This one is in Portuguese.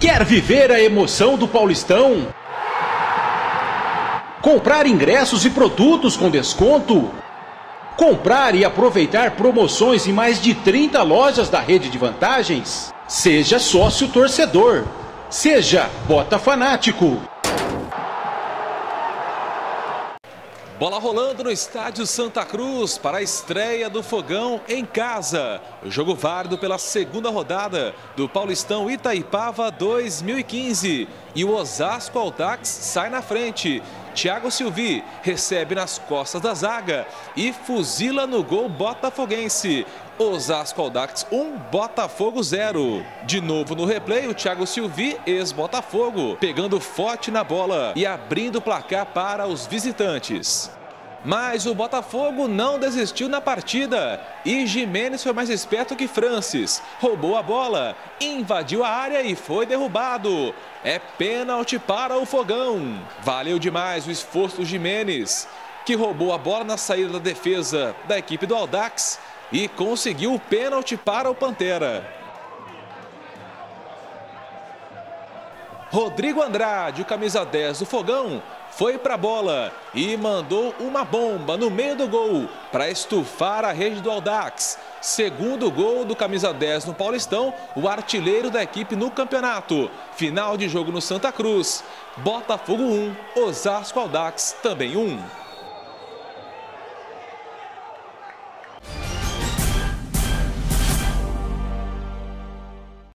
Quer viver a emoção do Paulistão? Comprar ingressos e produtos com desconto? Comprar e aproveitar promoções em mais de 30 lojas da rede de vantagens? Seja sócio torcedor. Seja Bota Fanático. Bola rolando no estádio Santa Cruz para a estreia do Fogão em casa. Jogo válido pela segunda rodada do Paulistão Itaipava 2015. E o Osasco Aldax sai na frente. Thiago Silvi recebe nas costas da zaga e fuzila no gol botafoguense. Osasco Aldax 1, Botafogo 0. De novo no replay, o Thiago Silvi, ex-Botafogo, pegando forte na bola e abrindo o placar para os visitantes. Mas o Botafogo não desistiu na partida e Jimenez foi mais esperto que Francis. Roubou a bola, invadiu a área e foi derrubado. É pênalti para o Fogão. Valeu demais o esforço do Jimenez, que roubou a bola na saída da defesa da equipe do Aldax e conseguiu o pênalti para o Pantera. Rodrigo Andrade, o camisa 10 do Fogão, foi para a bola e mandou uma bomba no meio do gol para estufar a rede do Aldax. Segundo gol do camisa 10 no Paulistão, o artilheiro da equipe no campeonato. Final de jogo no Santa Cruz. Botafogo 1, Osasco Aldax também 1.